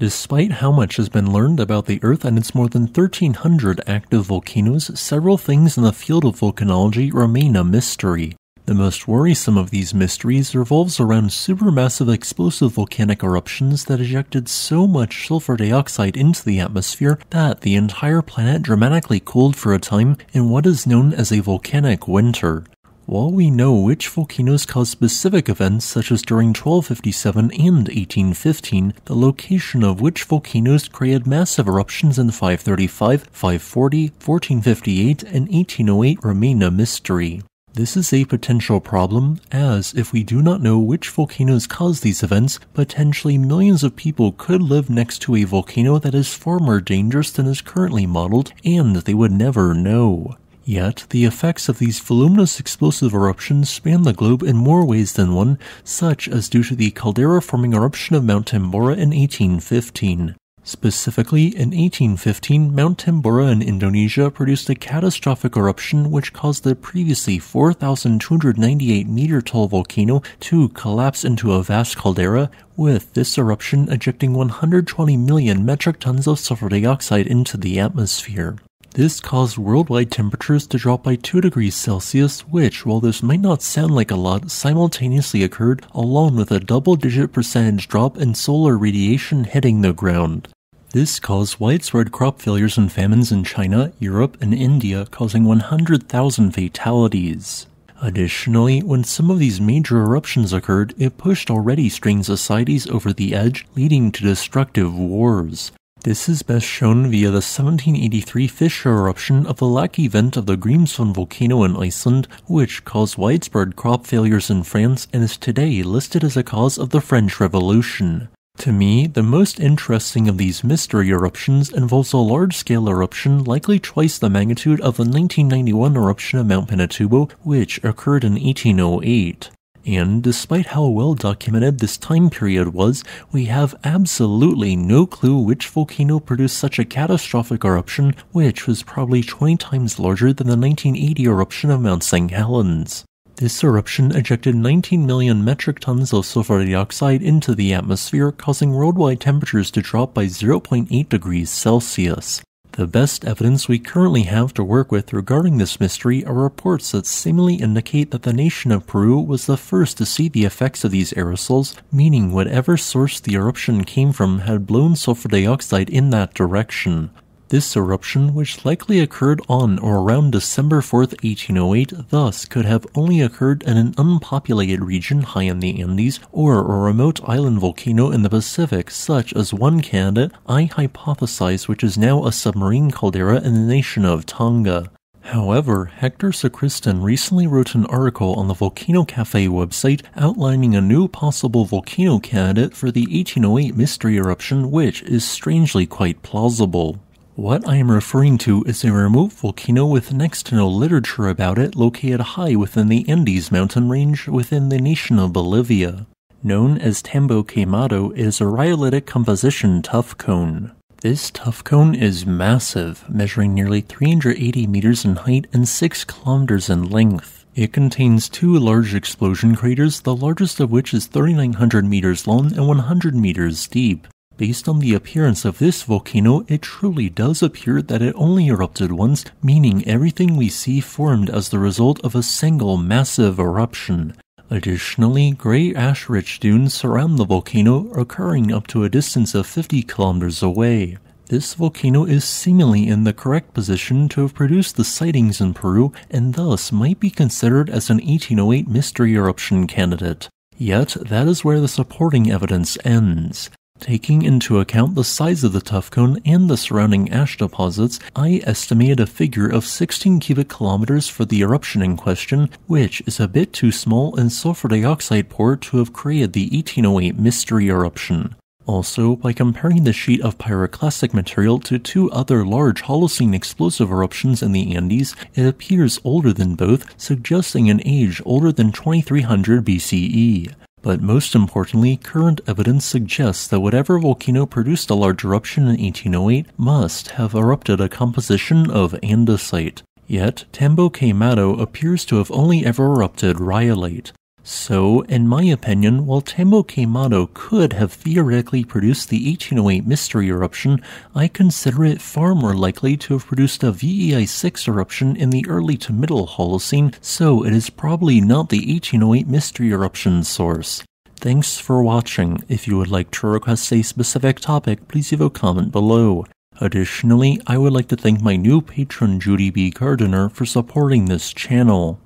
Despite how much has been learned about the Earth and its more than 1,300 active volcanoes, several things in the field of volcanology remain a mystery. The most worrisome of these mysteries revolves around supermassive explosive volcanic eruptions that ejected so much sulfur dioxide into the atmosphere that the entire planet dramatically cooled for a time in what is known as a volcanic winter. While we know which volcanoes caused specific events such as during 1257 and 1815, the location of which volcanoes created massive eruptions in 535, 540, 1458, and 1808 remain a mystery. This is a potential problem, as if we do not know which volcanoes cause these events, potentially millions of people could live next to a volcano that is far more dangerous than is currently modeled, and they would never know. Yet, the effects of these voluminous explosive eruptions span the globe in more ways than one, such as due to the caldera forming eruption of Mount Tambora in 1815. Specifically, in 1815, Mount Tambora in Indonesia produced a catastrophic eruption which caused the previously 4,298 meter tall volcano to collapse into a vast caldera, with this eruption ejecting 120 million metric tons of sulfur dioxide into the atmosphere. This caused worldwide temperatures to drop by 2 degrees Celsius, which, while this might not sound like a lot, simultaneously occurred along with a double digit percentage drop in solar radiation hitting the ground. This caused widespread crop failures and famines in China, Europe, and India, causing 100,000 fatalities. Additionally, when some of these major eruptions occurred, it pushed already strained societies over the edge, leading to destructive wars. This is best shown via the 1783 fissure eruption of the Laki vent of the Grímsvötn volcano in Iceland, which caused widespread crop failures in France and is today listed as a cause of the French Revolution. To me, the most interesting of these mystery eruptions involves a large scale eruption likely twice the magnitude of the 1991 eruption of Mount Pinatubo, which occurred in 1808. And despite how well documented this time period was, we have absolutely no clue which volcano produced such a catastrophic eruption, which was probably 20 times larger than the 1980 eruption of Mount St. Helens. This eruption ejected 19 million metric tons of sulfur dioxide into the atmosphere, causing worldwide temperatures to drop by 0.8 degrees Celsius. The best evidence we currently have to work with regarding this mystery are reports that seemingly indicate that the nation of Peru was the first to see the effects of these aerosols, meaning whatever source the eruption came from had blown sulfur dioxide in that direction. This eruption, which likely occurred on or around December 4, 1808, thus could have only occurred in an unpopulated region high in the Andes or a remote island volcano in the Pacific, such as one candidate I hypothesize which is now a submarine caldera in the nation of Tonga. However, Hector Sacristan recently wrote an article on the Volcano Cafe website outlining a new possible volcano candidate for the 1808 mystery eruption, which is strangely quite plausible. What I am referring to is a remote volcano with next to no literature about it located high within the Andes mountain range within the nation of Bolivia. Known as Tambo Quemado, it is a rhyolitic composition tuff cone. This tuff cone is massive, measuring nearly 380 meters in height and 6 kilometers in length. It contains two large explosion craters, the largest of which is 3,900 meters long and 100 meters deep. Based on the appearance of this volcano, it truly does appear that it only erupted once, meaning everything we see formed as the result of a single massive eruption. Additionally, gray ash rich dunes surround the volcano, occurring up to a distance of 50 kilometers away. This volcano is seemingly in the correct position to have produced the sightings in Peru and thus might be considered as an 1808 mystery eruption candidate. Yet, that is where the supporting evidence ends. Taking into account the size of the tuff cone and the surrounding ash deposits, I estimated a figure of 16 cubic kilometers for the eruption in question, which is a bit too small and sulfur dioxide poor to have created the 1808 mystery eruption. Also, by comparing the sheet of pyroclastic material to two other large Holocene explosive eruptions in the Andes, it appears older than both, suggesting an age older than 2300 BCE. But most importantly, current evidence suggests that whatever volcano produced a large eruption in 1808 must have erupted a composition of andesite. Yet, Tambo Quemado appears to have only ever erupted rhyolite. So, in my opinion, while Tambo Quemado could have theoretically produced the 1808 mystery eruption, I consider it far more likely to have produced a VEI 6 eruption in the early to middle Holocene, so it is probably not the 1808 mystery eruption source. Thanks for watching. If you would like to request a specific topic, please leave a comment below. Additionally, I would like to thank my new patron Judy B. Gardiner for supporting this channel.